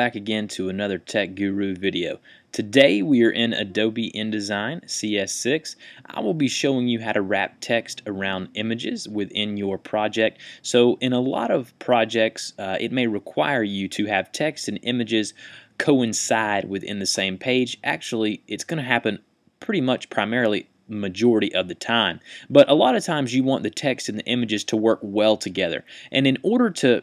back again to another Tech Guru video. Today we are in Adobe InDesign CS6. I will be showing you how to wrap text around images within your project. So in a lot of projects uh, it may require you to have text and images coincide within the same page. Actually it's going to happen pretty much primarily majority of the time. But a lot of times you want the text and the images to work well together. And in order to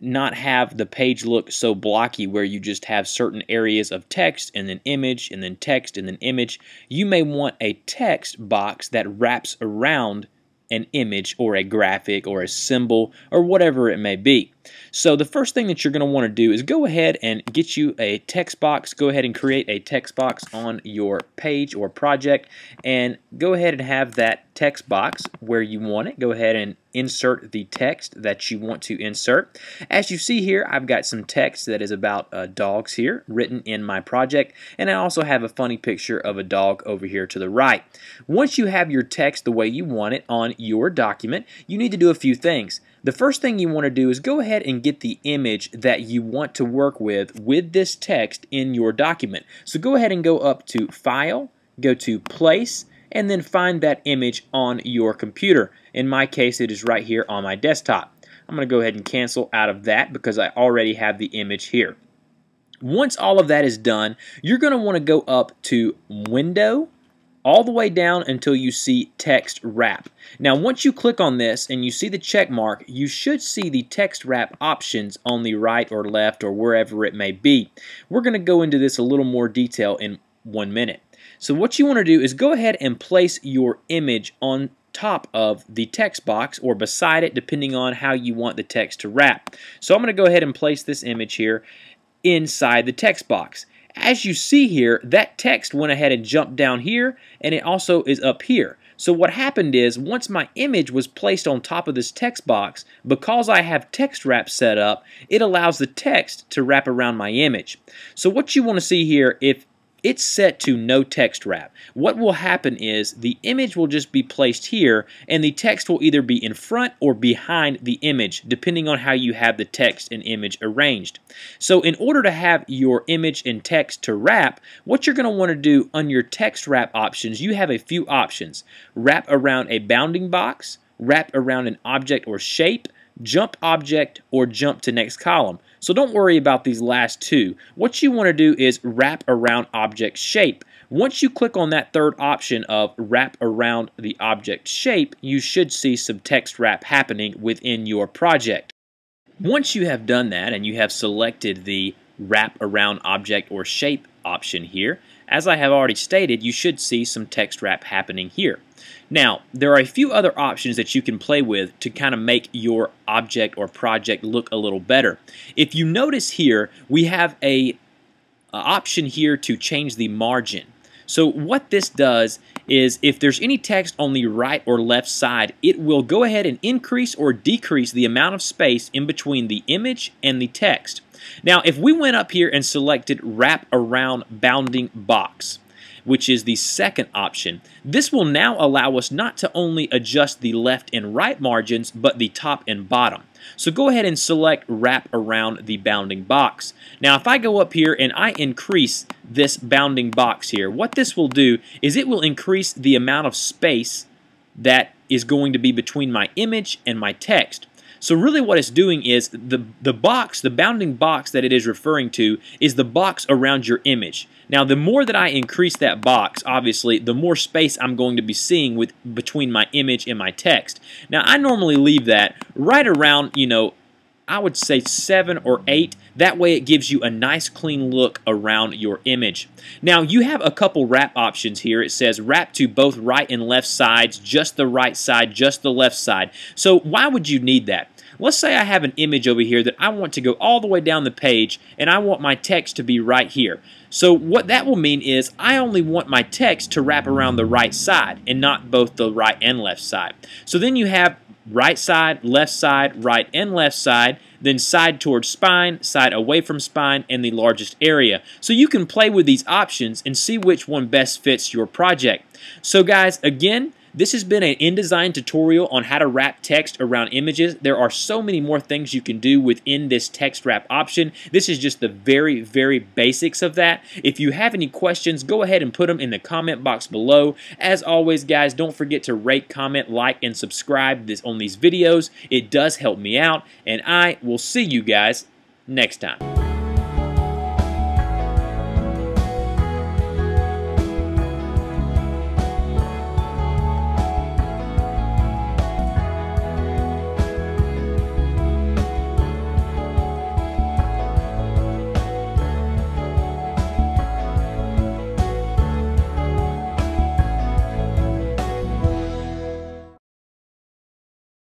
not have the page look so blocky where you just have certain areas of text and then image and then text and then image. You may want a text box that wraps around an image or a graphic or a symbol or whatever it may be. So the first thing that you're going to want to do is go ahead and get you a text box. Go ahead and create a text box on your page or project and go ahead and have that text box where you want it. Go ahead and insert the text that you want to insert. As you see here, I've got some text that is about uh, dogs here written in my project, and I also have a funny picture of a dog over here to the right. Once you have your text the way you want it on your document, you need to do a few things. The first thing you want to do is go ahead and get the image that you want to work with with this text in your document. So go ahead and go up to File, go to Place, and then find that image on your computer. In my case, it is right here on my desktop. I'm going to go ahead and cancel out of that because I already have the image here. Once all of that is done, you're going to want to go up to Window, all the way down until you see text wrap. Now once you click on this and you see the check mark, you should see the text wrap options on the right or left or wherever it may be. We're going to go into this a little more detail in one minute. So what you want to do is go ahead and place your image on top of the text box or beside it depending on how you want the text to wrap. So I'm going to go ahead and place this image here inside the text box. As you see here, that text went ahead and jumped down here, and it also is up here. So what happened is, once my image was placed on top of this text box, because I have text wrap set up, it allows the text to wrap around my image. So what you want to see here, if it's set to no text wrap. What will happen is the image will just be placed here and the text will either be in front or behind the image depending on how you have the text and image arranged. So in order to have your image and text to wrap, what you're going to want to do on your text wrap options, you have a few options. Wrap around a bounding box, wrap around an object or shape, jump object, or jump to next column. So don't worry about these last two. What you want to do is wrap around object shape. Once you click on that third option of wrap around the object shape, you should see some text wrap happening within your project. Once you have done that and you have selected the wrap around object or shape option here, as I have already stated, you should see some text wrap happening here. Now, there are a few other options that you can play with to kind of make your object or project look a little better. If you notice here, we have a, a option here to change the margin. So what this does is if there's any text on the right or left side, it will go ahead and increase or decrease the amount of space in between the image and the text. Now, if we went up here and selected wrap around bounding box, which is the second option. This will now allow us not to only adjust the left and right margins, but the top and bottom. So go ahead and select wrap around the bounding box. Now if I go up here and I increase this bounding box here, what this will do is it will increase the amount of space that is going to be between my image and my text. So really what it's doing is the, the box, the bounding box that it is referring to is the box around your image. Now the more that I increase that box, obviously, the more space I'm going to be seeing with between my image and my text. Now I normally leave that right around, you know, I would say 7 or 8. That way it gives you a nice clean look around your image. Now you have a couple wrap options here. It says wrap to both right and left sides, just the right side, just the left side. So why would you need that? Let's say I have an image over here that I want to go all the way down the page and I want my text to be right here. So what that will mean is I only want my text to wrap around the right side and not both the right and left side. So then you have right side, left side, right and left side, then side towards spine, side away from spine, and the largest area. So you can play with these options and see which one best fits your project. So guys, again, this has been an InDesign tutorial on how to wrap text around images. There are so many more things you can do within this text wrap option. This is just the very, very basics of that. If you have any questions, go ahead and put them in the comment box below. As always, guys, don't forget to rate, comment, like, and subscribe this on these videos. It does help me out, and I will see you guys next time.